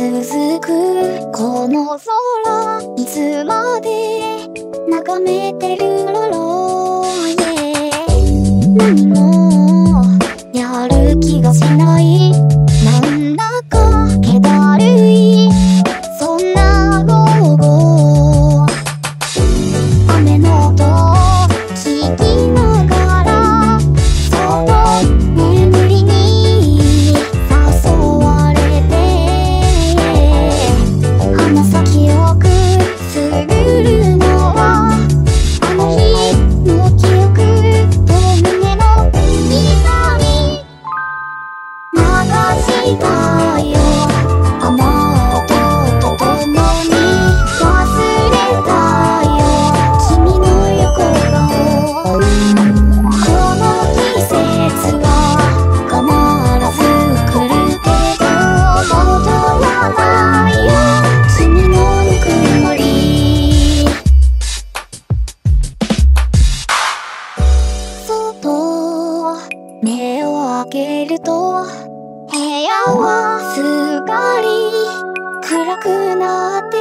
続くこの空いつまで眺めてるろロけると部屋はすっかり暗くなって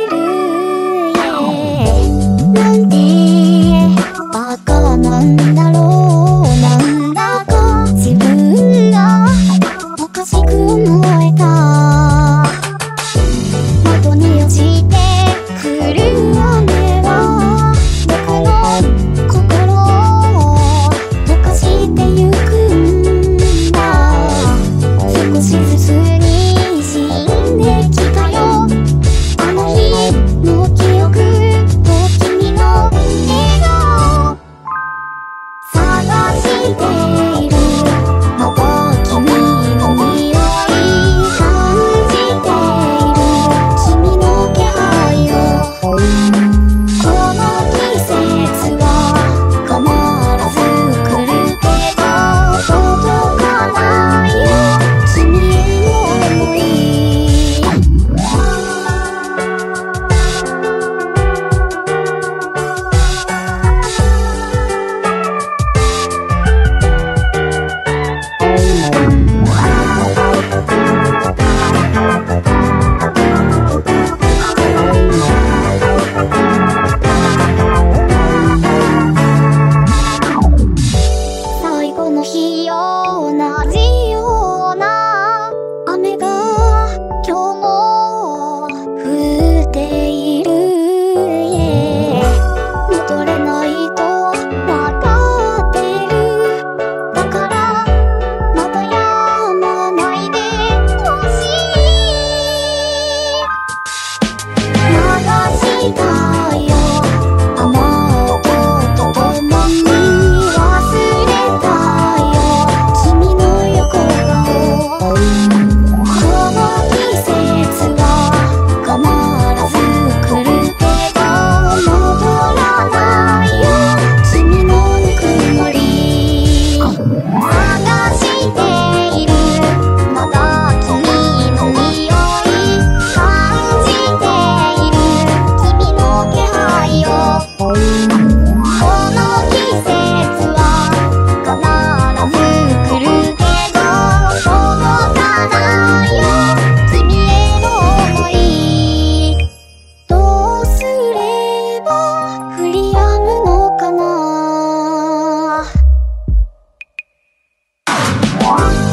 Bye.